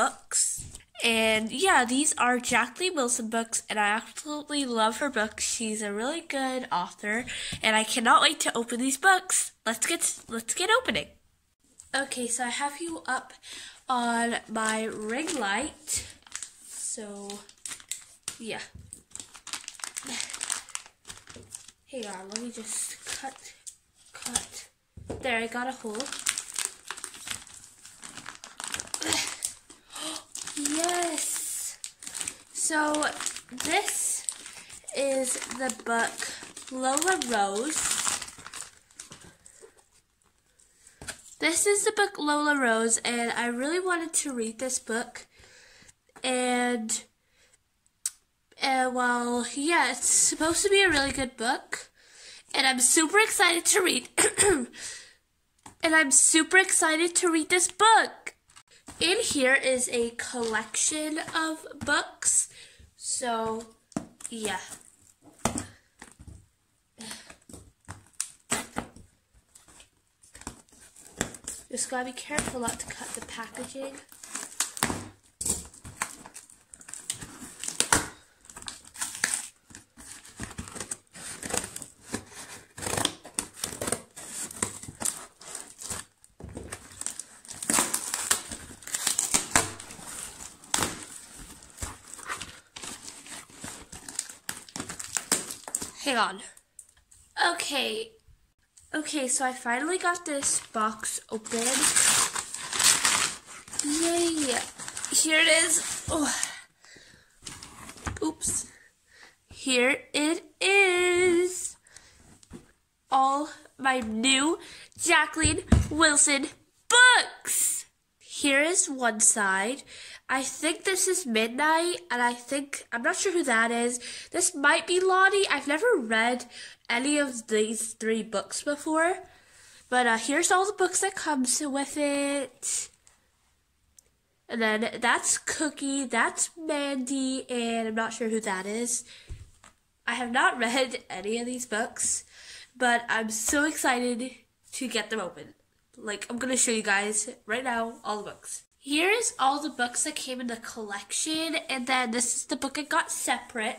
books. And yeah, these are Jacqueline Wilson books, and I absolutely love her books. She's a really good author, and I cannot wait to open these books. Let's get let's get opening. Okay, so I have you up on my ring light. So yeah. Hang on, let me just cut cut. There, I got a hole. So this is the book Lola Rose. This is the book Lola Rose, and I really wanted to read this book. And, uh, well, yeah, it's supposed to be a really good book. And I'm super excited to read. and I'm super excited to read this book in here is a collection of books. So, yeah. Just gotta be careful not to cut the packaging. Hang on. Okay. Okay, so I finally got this box open. Yay! Here it is. Oh. Oops. Here it is. All my new Jacqueline Wilson books. Here is one side. I think this is Midnight, and I think, I'm not sure who that is. This might be Lottie. I've never read any of these three books before. But uh, here's all the books that comes with it. And then that's Cookie, that's Mandy, and I'm not sure who that is. I have not read any of these books, but I'm so excited to get them open. Like, I'm to show you guys right now all the books. Here is all the books that came in the collection, and then this is the book I got separate.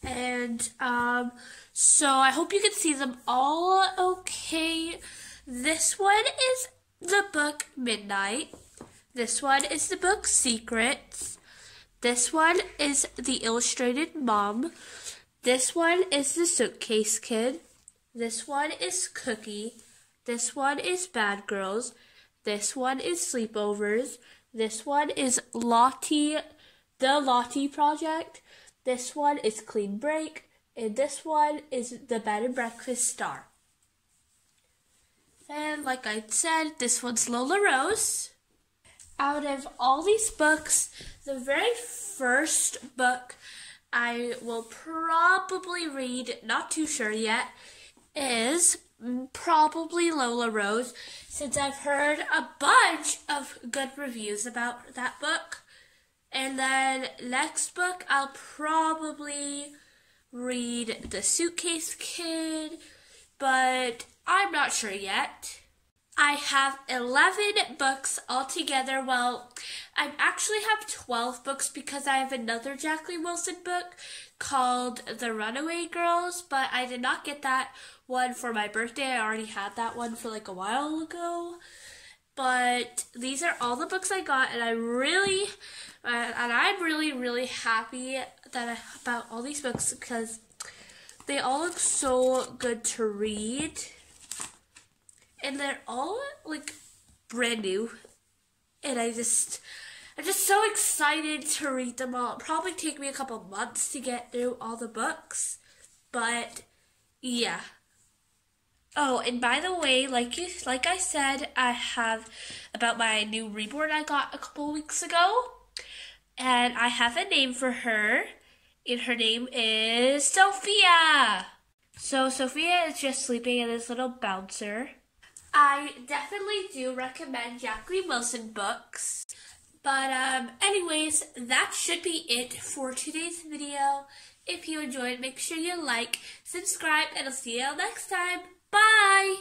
And um, so I hope you can see them all okay. This one is the book Midnight. This one is the book Secrets. This one is the Illustrated Mom. This one is the Suitcase Kid. This one is Cookie. This one is Bad Girls. This one is Sleepovers. This one is Lottie, the Lottie Project. This one is Clean Break. And this one is the Bed and Breakfast Star. And like I said, this one's Lola Rose. Out of all these books, the very first book I will probably read, not too sure yet, is probably Lola Rose, since I've heard a bunch of good reviews about that book. And then next book, I'll probably read The Suitcase Kid, but I'm not sure yet. I have 11 books altogether. Well, I actually have 12 books because I have another Jacqueline Wilson book called The Runaway Girls, but I did not get that one for my birthday. I already had that one for like a while ago. But these are all the books I got, and I really, and I'm really, really happy that I, about all these books because they all look so good to read. And they're all like brand new. And i just i'm just so excited to read them all. It'll probably take me a couple months to get through all the books. But yeah oh and by the way like you like i said i have about my new reborn i got a couple weeks ago and i have a name for her and her name is sophia so sophia is just sleeping in this little bouncer I definitely do recommend Jacqueline Wilson books. But um, anyways, that should be it for today's video. If you enjoyed, make sure you like, subscribe, and I'll see you all next time. Bye!